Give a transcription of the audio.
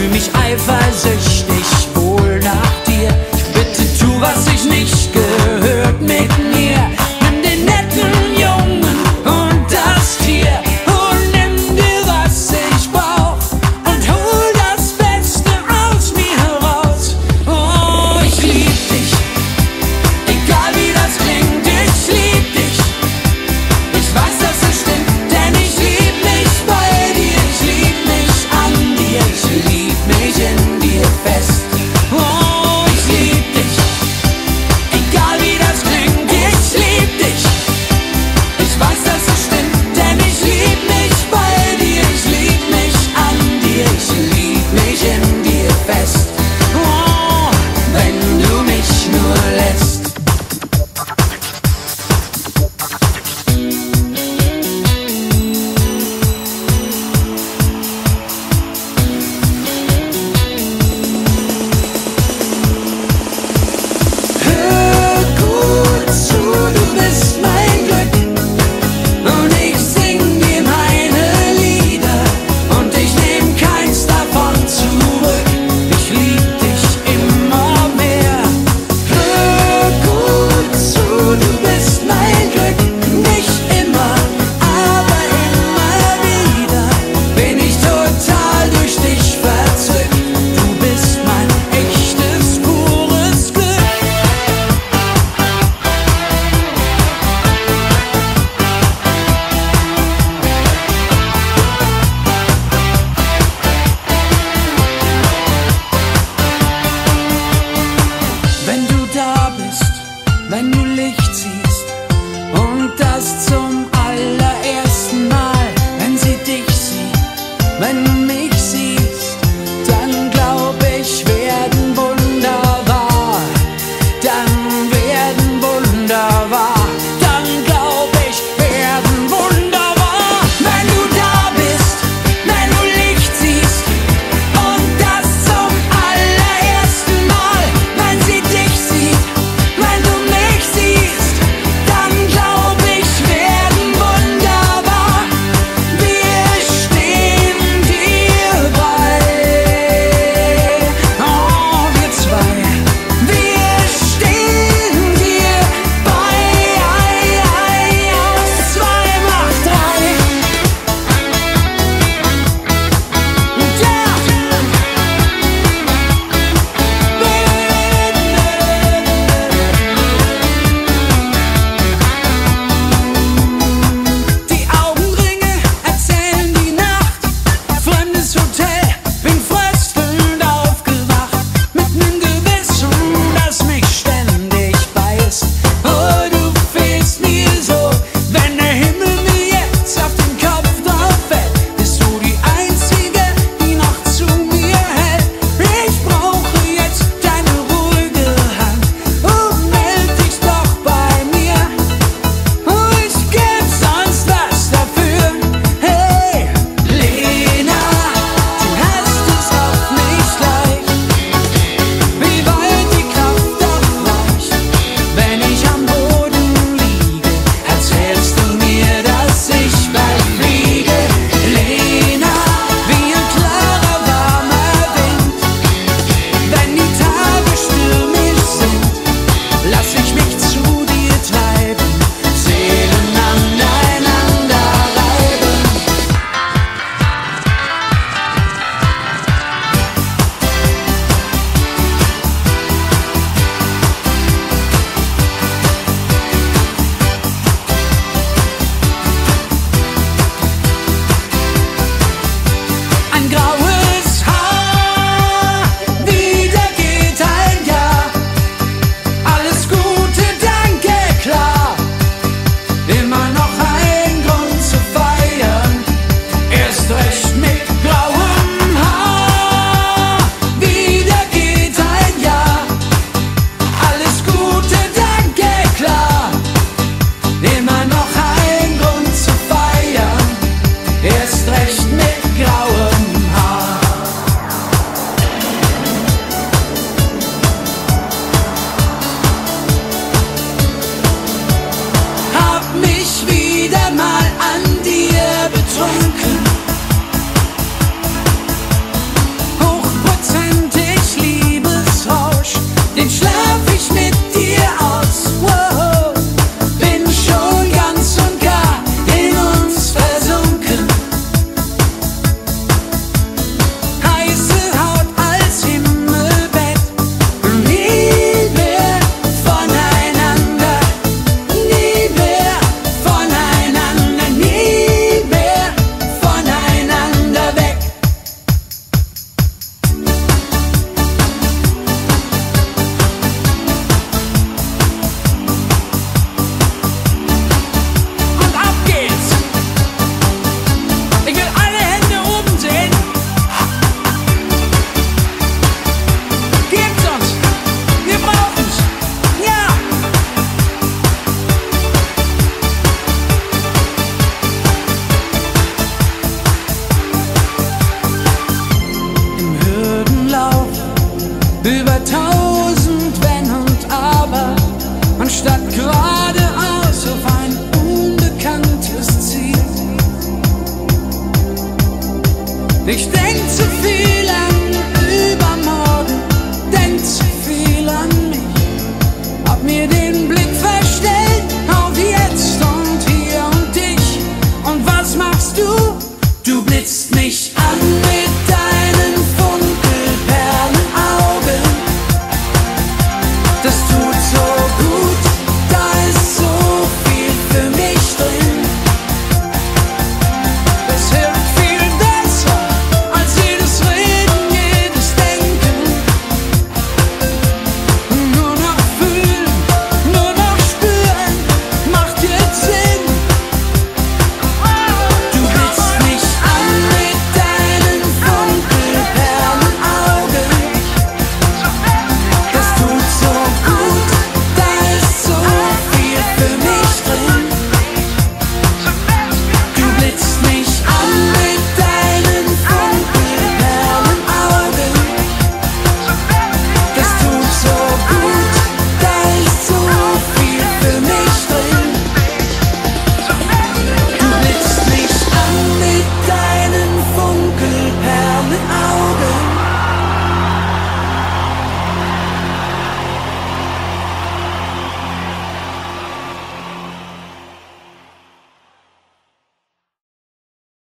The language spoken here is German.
fühl mich eifersüchtig wohl nach dir. Bitte tu, was ich nicht gehört. Ich denk zu viel